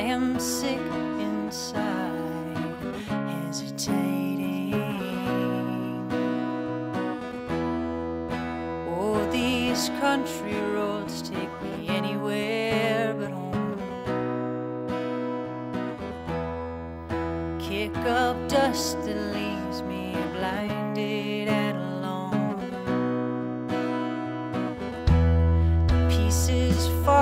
I am sick inside, hesitating. Oh, these country roads take me anywhere but home. Kick up dust that leaves me blinded and alone. Pieces fall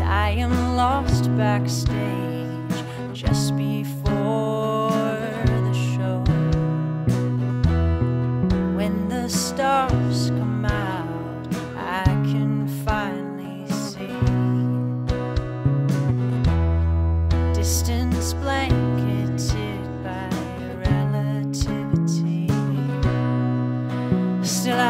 I am lost backstage just before the show. When the stars come out, I can finally see. Distance blanketed by relativity. Still, I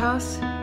house?